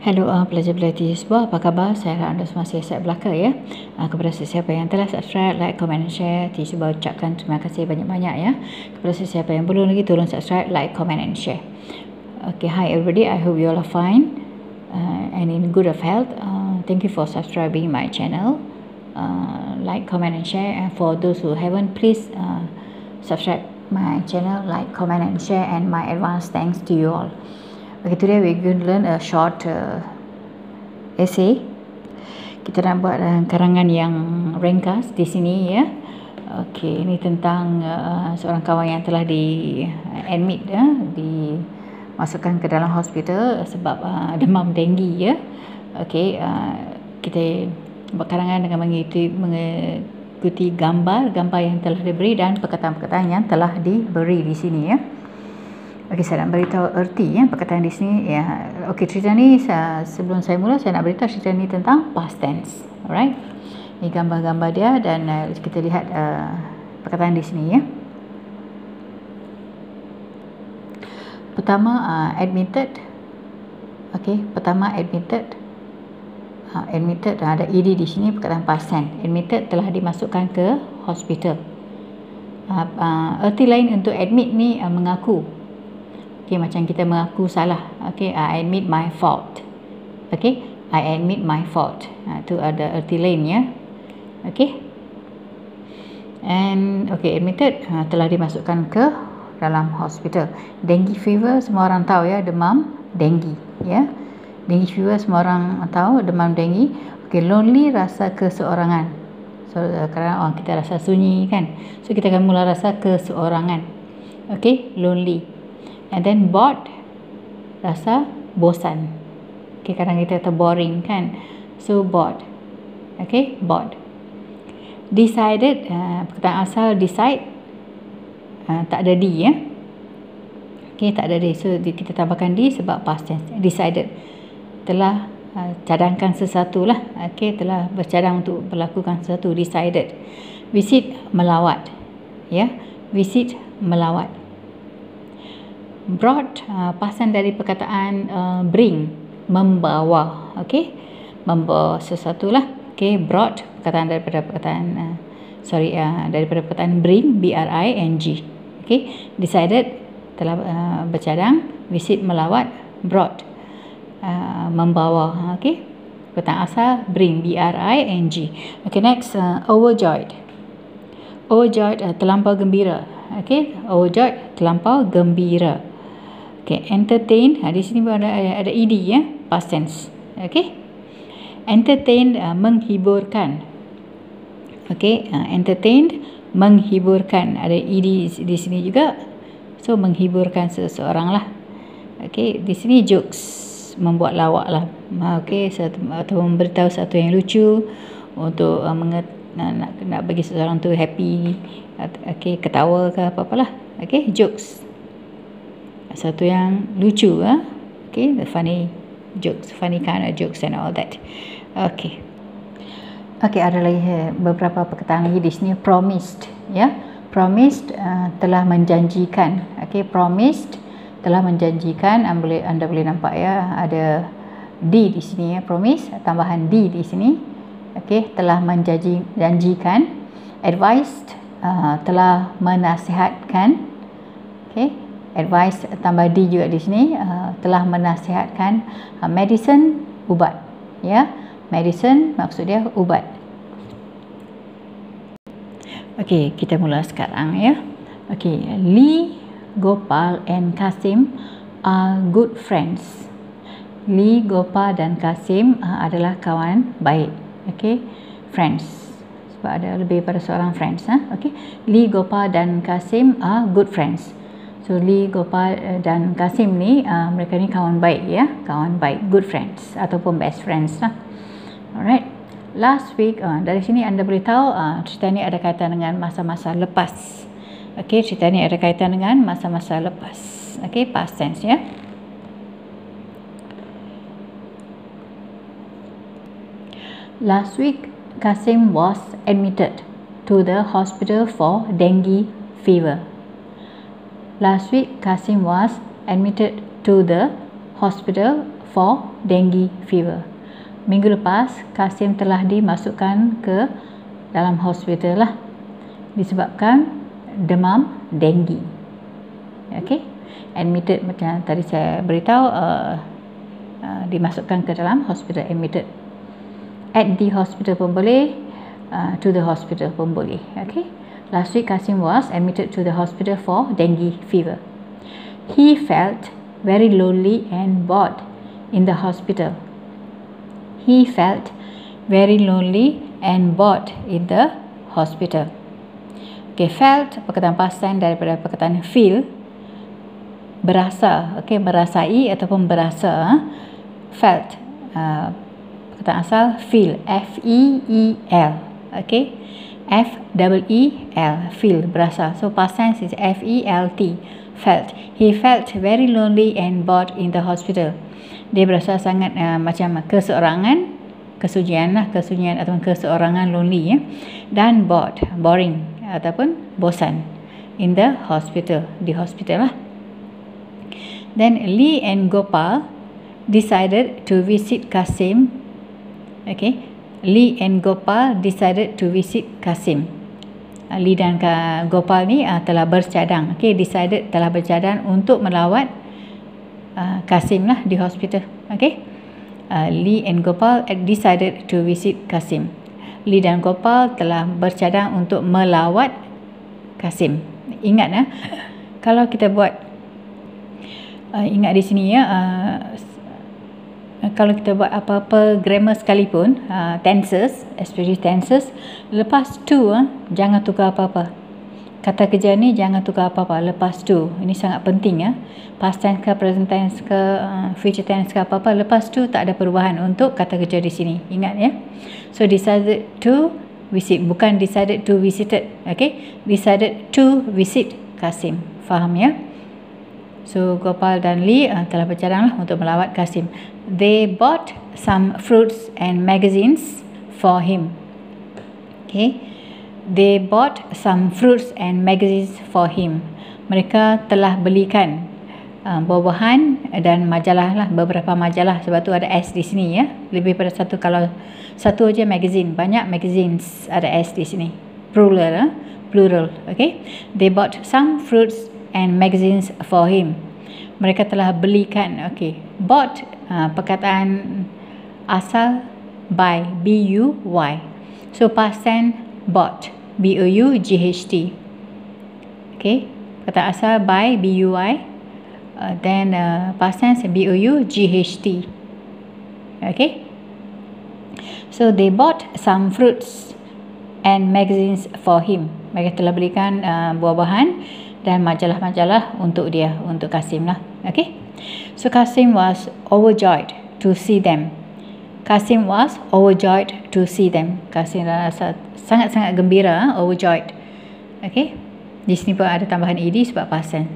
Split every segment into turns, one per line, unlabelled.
Hello uh, pelajar-pelajar sebuah. Apa khabar? Saya harap anda semua sihat belaka ya. Uh, kepada sesiapa yang telah subscribe like comment and share tiba ucapkan terima kasih banyak-banyak ya. Kepada sesiapa yang belum lagi tolong subscribe like comment and share. Okay hi everybody. I hope you all are fine. Uh, and in good of health. Uh, thank you for subscribing my channel. Uh, like comment and share. And for those who haven't please uh, subscribe my channel like comment and share and my advance thanks to you all Okay, today we're going to learn a short uh, essay. Kita nak buat uh, karangan yang ringkas di sini ya. Okay, ini tentang uh, seorang kawan yang telah di uh, admit ya, dimasukkan ke dalam hospital sebab uh, demam denggi ya. Okay, uh, kita buat karangan dengan mengikuti, mengikuti gambar gambar yang telah diberi dan perkataan-perkataan yang telah diberi di sini ya. Okey, saya nak beritahu erti ya perkataan di sini ya. Okey, cerita ni saya, sebelum saya mula saya nak beritahu cerita ni tentang past tense. Alright. Ini gambar-gambar dia dan uh, kita lihat uh, perkataan di sini ya. Pertama uh, admitted. Okey, pertama admitted. Uh, admitted ada ed di sini perkataan past tense. Admitted telah dimasukkan ke hospital. Uh, uh, erti lain untuk admit ni uh, mengaku Okay, macam kita mengaku salah. Okay, I admit my fault. Okay, I admit my fault. Ha, itu ada erti lain ya. Okay. And okay, admitted ha, telah dimasukkan ke dalam hospital. Dengue fever semua orang tahu ya, demam dengue ya. Dengue fever semua orang tahu demam dengue. Okay, lonely rasa keseorangan. So, uh, kerana orang kita rasa sunyi kan. So, kita akan mula rasa keseorangan. Okay, lonely and then bored rasa bosan. Okay, kadang kita kata boring kan? So bored okay bored decided uh, perkataan asal decide uh, tak ada d ya? Okay, tak ada d. So kita tambahkan d sebab past tense. Decided. Telah uh, cadangkan sesuatu lah. Okay, telah bercadang untuk melakukan sesuatu. Decided. Visit melawat. Ya? Yeah? visit melawat brought uh, pasan dari perkataan uh, bring membawa okey membawa sesuatu lah okey brought perkataan daripada perkataan uh, sorry uh, daripada perkataan bring b r i n g okey decided telah uh, bercadang visit melawat brought uh, membawa okey perkataan asal bring b r i n g. Okey next uh, overjoyed. Overjoyed uh, terlampau gembira okey overjoyed terlampau gembira Okay, entertain. Ha, di sini ada ada ed ya, past tense. Okay. Entertain uh, menghiburkan. Okay, uh, entertain menghiburkan. Ada ed di sini juga. So menghibur,kan seseorang lah. Okay, di sini jokes membuat lawak lah. Okay, satu, atau memberitahu satu yang lucu untuk uh, menget, nak, nak, nak bagi seseorang tu happy. Okay, ketawa ke apa-apalah. Okay, jokes satu yang lucu ah. Okay the funny jokes funny kind of jokes and all that. Okay. Okay ada lagi eh, beberapa perkataan lagi di sini. Promised ya. Yeah? promised uh, telah menjanjikan. Okay promised telah menjanjikan. Anda boleh anda boleh nampak ya ada d di sini ya. Promise tambahan d di sini. Okay telah menjanji janjikan. Advised uh, telah menasihatkan. Okay advice tambah D juga di sini uh, telah menasihatkan uh, medicine ubat. Ya medicine maksud dia ubat. Okey kita mula sekarang ya. Okey Lee Gopal and Kasim are good friends. Lee Gopal dan Kasim uh, adalah kawan baik. Okey friends. Sebab ada lebih pada seorang friends ha? okey Lee Gopal dan Kasim are good friends Lee, Gopal eh, dan Kasim ni uh, mereka ni kawan baik ya, kawan baik, good friends ataupun best friends lah. Alright. Last week uh, dari sini anda boleh tahu uh, cerita ni ada kaitan dengan masa-masa lepas. Okey, cerita ni ada kaitan dengan masa-masa lepas. Okey, past tense ya. Last week Kasim was admitted to the hospital for dengue fever. Last week, Kasim was admitted to the hospital for dengue fever. Minggu lepas, Kasim telah dimasukkan ke dalam hospital lah disebabkan demam dengue. Okay, admitted macam tadi saya beritahu uh, uh, dimasukkan ke dalam hospital admitted. At the hospital pun boleh, uh, to the hospital pun boleh. Okay, last week Kasim was admitted to the hospital for dengue fever. He felt very lonely and bored in the hospital. He felt very lonely and bored in the hospital. Okay, felt perkataan past tense daripada perkataan feel berasa, okay, merasai ataupun berasa. Ha? Felt uh, perkataan asal feel F E E L. Okay. F double E L feel berasa. So past tense is F E L T felt. He felt very lonely and bored in the hospital. Dia berasa sangat uh, macam keseorangan, kesujian lah, kesunyian ataupun keseorangan lonely ya. Dan bored, boring ataupun bosan in the hospital, di hospital lah. Then Lee and Gopal decided to visit Kasim. Okay. Lee and Gopal decided to visit Kasim. Lee dan Gopal ni uh, telah bercadang. Okay, decided telah bercadang untuk melawat uh, Kasim lah di hospital. Okay. Uh, Lee and Gopal decided to visit Kasim. Lee dan Gopal telah bercadang untuk melawat Kasim. Ingat uh, kalau kita buat uh, ingat di sini ya, uh, kalau kita buat apa-apa grammar sekalipun, uh, tenses, especially tenses, lepas to uh, jangan tukar apa-apa. Kata kerja ni jangan tukar apa-apa lepas to. Ini sangat penting ya. Past tense ke present tense ke uh, future tense ke apa-apa lepas to tak ada perubahan untuk kata kerja di sini. Ingat ya. So decided to visit bukan decided to visited. Okay? Decided to visit Kasim. Faham ya? So Gopal dan Lee uh, telah bercadang lah untuk melawat Kasim. They bought some fruits and magazines for him. Okay. They bought some fruits and magazines for him. Mereka telah belikan uh, buah-buahan dan majalah lah beberapa majalah sebab tu ada S di sini ya. Lebih pada satu kalau satu aja magazine banyak magazines ada S di sini. Plural, uh, plural. Okay. They bought some fruits and magazines for him. Mereka telah belikan, okay, bought uh, perkataan asal by B U Y. So past tense bought B O U G H T. Okay, perkataan asal by B U Y. Uh, then uh, past tense B O U G H T. Okay. So they bought some fruits and magazines for him. Mereka telah belikan uh, buah-buahan dan majalah-majalah untuk dia untuk Kasim lah. Okay so Kasim was overjoyed to see them. Kasim was overjoyed to see them. Kasim rasa sangat-sangat gembira overjoyed. Okay di sini pun ada tambahan ed sebab pasan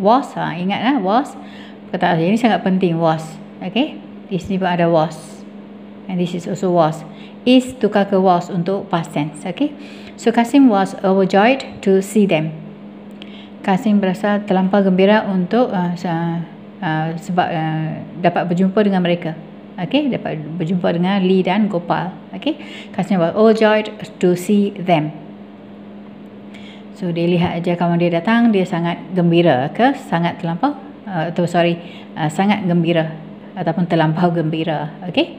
was ha, ingat lah was. Kata ini sangat penting was. Okay di sini pun ada was. And this is also was. Is tukar ke was untuk past tense okay so Kasim was overjoyed to see them Kasim berasa terlampau gembira untuk uh, uh, sebab uh, dapat berjumpa dengan mereka. Okay, dapat berjumpa dengan Lee dan Gopal. Okay, Kasim was overjoyed to see them. So dia lihat aja kawan dia datang, dia sangat gembira ke? Sangat terlampau? Uh, atau sorry, uh, sangat gembira ataupun terlampau gembira. Okay.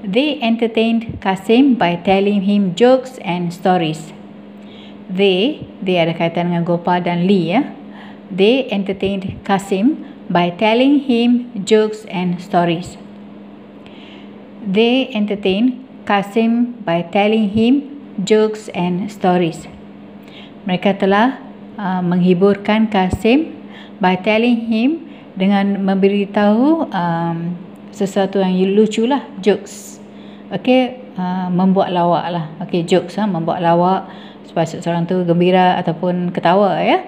They entertained Kasim by telling him jokes and stories they they ada kaitan dengan Gopal dan Lee ya. They entertained Kasim by telling him jokes and stories. They entertained Kasim by telling him jokes and stories. Mereka telah uh, menghiburkan Kasim by telling him dengan memberitahu um, sesuatu yang lucu lah jokes. Okay uh, membuat lawak lah. Okay jokes ha, membuat lawak supaya seorang tu gembira ataupun ketawa ya.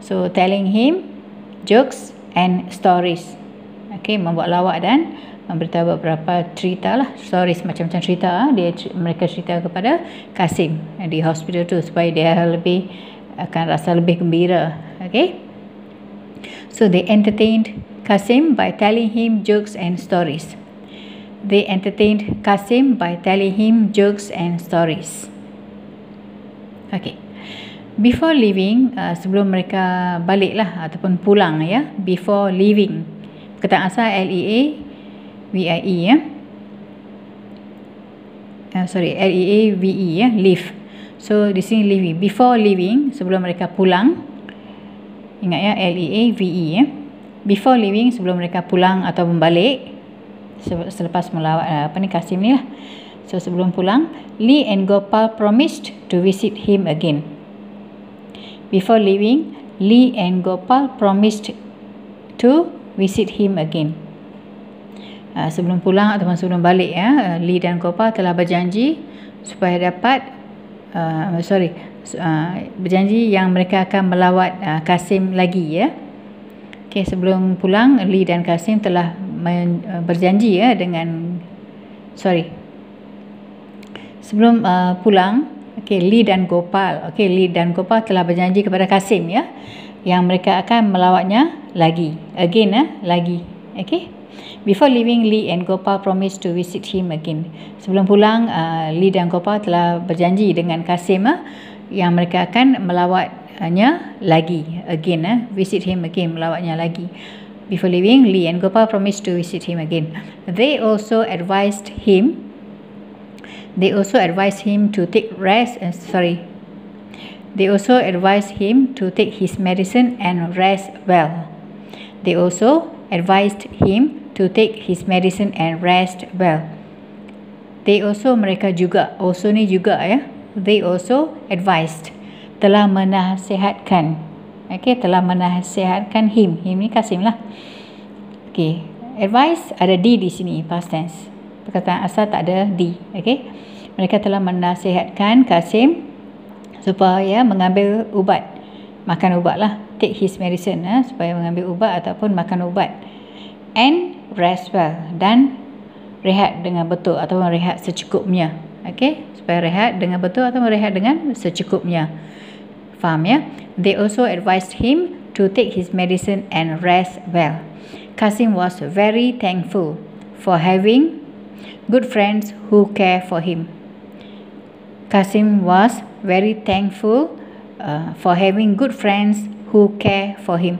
So telling him jokes and stories. Okay, membuat lawak dan memberitahu beberapa cerita lah stories macam-macam cerita ah. dia mereka cerita kepada Kasim di hospital tu supaya dia lebih akan rasa lebih gembira okay so they entertained Kasim by telling him jokes and stories. They entertained Kasim by telling him jokes and stories. Okay. Before leaving, uh, sebelum mereka baliklah ataupun pulang ya, before leaving. Perkataan asal L E A V I E ya. Uh, sorry, L E ya, leave. So di sini leaving. Before leaving, sebelum mereka pulang. Ingat ya, L E ya. Before leaving, sebelum mereka pulang atau balik. Selepas melawat uh, apa ni Kasim ni lah. So sebelum pulang, Lee and Gopal promised to visit him again. Before leaving, Lee and Gopal promised to visit him again. Uh, sebelum pulang ataupun sebelum balik ya, uh, Lee dan Gopal telah berjanji supaya dapat uh, sorry uh, berjanji yang mereka akan melawat uh, Kasim lagi ya. Okay, sebelum pulang Lee dan Kasim telah men, uh, berjanji ya dengan sorry. Sebelum uh, pulang, okay, Lee dan Gopal, okay, Lee dan Gopal telah berjanji kepada Kasim ya yang mereka akan melawatnya lagi. Again ya, lagi. Okay. Before leaving, Lee and Gopal promised to visit him again. Sebelum pulang, uh, Lee dan Gopal telah berjanji dengan Kasim uh, yang mereka akan melawatnya lagi. Again, uh, visit him again, melawatnya lagi. Before leaving, Lee and Gopal promised to visit him again. They also advised him. They also advised him to take rest. Uh, sorry. They also advised him to take his medicine and rest well. They also advised him to take his medicine and rest well. They also mereka juga also ni juga ya. They also advised telah menasihatkan. Okay, telah menasihatkan him. Him ni Kasim lah. Okay, advice ada D di sini past tense. Perkataan asal tak ada D. Okay, mereka telah menasihatkan Kasim supaya mengambil ubat. Makan ubat lah. Take his medicine eh, supaya mengambil ubat ataupun makan ubat. And rest well dan rehat dengan betul atau rehat secukupnya. Okey, supaya rehat dengan betul atau rehat dengan secukupnya. Faham ya? They also advised him to take his medicine and rest well. Kasim was very thankful for having good friends who care for him. Kasim was very thankful uh, for having good friends who care for him.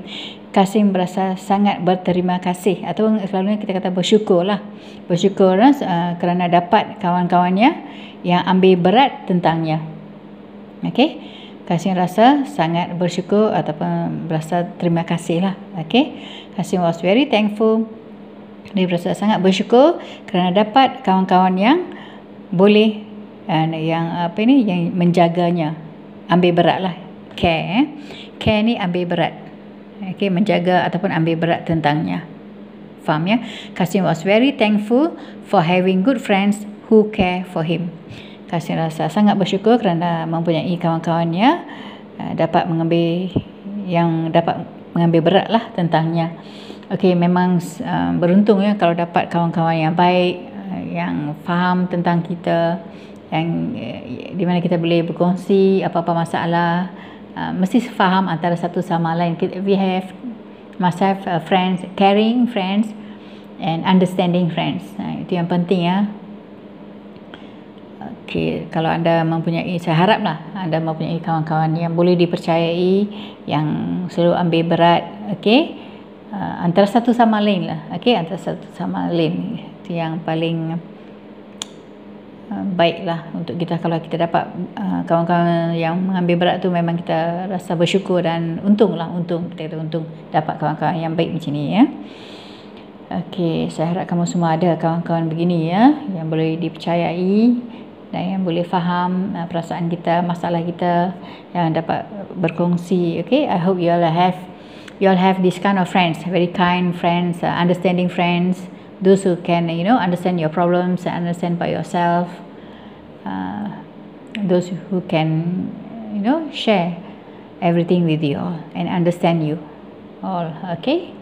Kasim berasa sangat berterima kasih. Atau selalunya kita kata bersyukur lah. Bersyukur uh, kerana dapat kawan-kawannya yang ambil berat tentangnya. Ok Kasim rasa sangat bersyukur ataupun berasa terima kasih lah. Ok Kasim was very thankful dia berasa sangat bersyukur kerana dapat kawan-kawan yang boleh uh, yang apa ini yang menjaganya ambil berat lah care eh? care ni ambil berat okay, menjaga ataupun ambil berat tentangnya. Faham ya? Kasim was very thankful for having good friends who care for him. Kasim rasa sangat bersyukur kerana mempunyai kawan-kawannya uh, dapat mengambil yang dapat mengambil berat lah tentangnya. Okey, memang uh, beruntung ya kalau dapat kawan-kawan yang baik, uh, yang faham tentang kita, yang uh, di mana kita boleh berkongsi apa-apa masalah, Uh, mesti faham antara satu sama lain. We have must have uh, friends, caring friends and understanding friends. Uh, itu yang penting ya. Okay, kalau anda mempunyai, saya harap lah anda mempunyai kawan-kawan yang boleh dipercayai, yang selalu ambil berat, okay, uh, antara satu sama lain lah, okay, antara satu sama lain itu yang paling Uh, baiklah untuk kita kalau kita dapat uh, kawan-kawan yang mengambil berat tu memang kita rasa bersyukur dan untunglah untung kita kata untung dapat kawan-kawan yang baik macam ni ya. Okey, saya harap kamu semua ada kawan-kawan begini ya yang boleh dipercayai dan yang boleh faham uh, perasaan kita, masalah kita yang dapat berkongsi. Okay, I hope you all have you all have this kind of friends, very kind friends, uh, understanding friends those who can you know understand your problems understand by yourself uh, those who can you know share everything with you all and understand you all okay?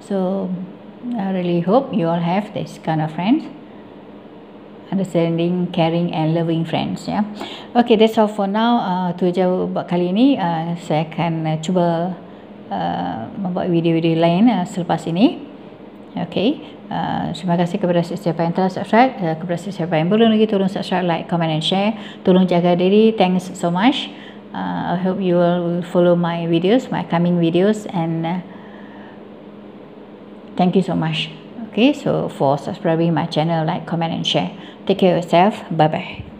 So I really hope you all have this kind of friends understanding caring and loving friends yeah? okay that's all for now. Uh, tu je buat kali ini. Uh, saya akan uh, cuba uh, membuat video-video lain uh, selepas ini. Okay, uh, terima kasih kepada sesiapa yang telah subscribe uh, kepada sesiapa yang belum lagi tolong subscribe, like, comment and share. Tolong jaga diri, thanks so much. Uh, I hope you will follow my videos, my coming videos and uh, thank you so much. Okay, so for subscribing my channel, like, comment and share take care of yourself, bye bye